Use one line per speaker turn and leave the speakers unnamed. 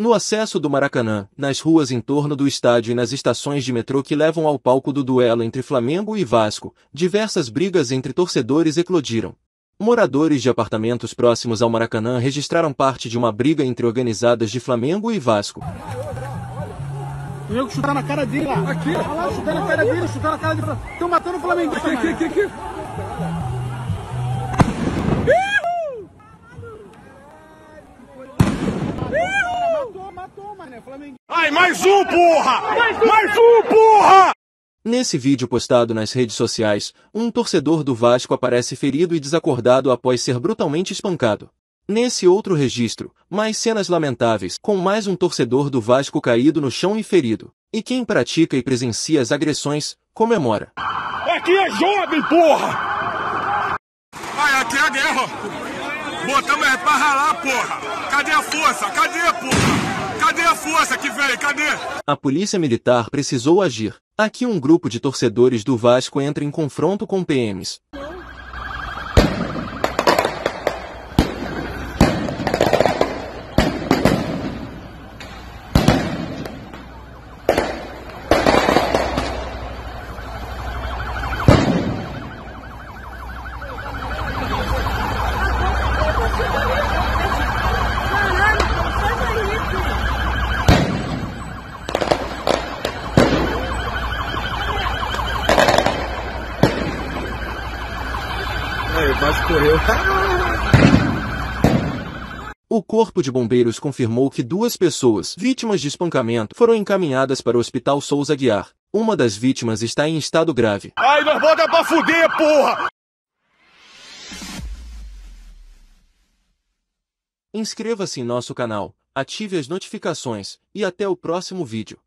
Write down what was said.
No acesso do Maracanã, nas ruas em torno do estádio e nas estações de metrô que levam ao palco do duelo entre Flamengo e Vasco, diversas brigas entre torcedores eclodiram. Moradores de apartamentos próximos ao Maracanã registraram parte de uma briga entre organizadas de Flamengo e Vasco.
Nego chutar na cara dele lá. Aqui. Olha lá, chutar na cara dele, chutar na cara dele. Estão matando o Flamengo. Aqui, aqui, aqui, aqui. Flamengo.
Ai, mais um, porra! Mais um, porra!
Nesse vídeo postado nas redes sociais, um torcedor do Vasco aparece ferido e desacordado após ser brutalmente espancado. Nesse outro registro, mais cenas lamentáveis, com mais um torcedor do Vasco caído no chão e ferido. E quem pratica e presencia as agressões, comemora.
Aqui é jovem, porra! Ai, aqui é a guerra! Botamos é pra ralar, porra! Cadê a força? Cadê, porra? Cadê a força que veio? Cadê?
A polícia militar precisou agir. Aqui um grupo de torcedores do Vasco entra em confronto com PMs.
Aí, o correu.
O Corpo de Bombeiros confirmou que duas pessoas, vítimas de espancamento, foram encaminhadas para o Hospital Souza Guiar. Uma das vítimas está em estado grave.
Ai, nós bota pra fuder, porra!
Inscreva-se em nosso canal, ative as notificações e até o próximo vídeo.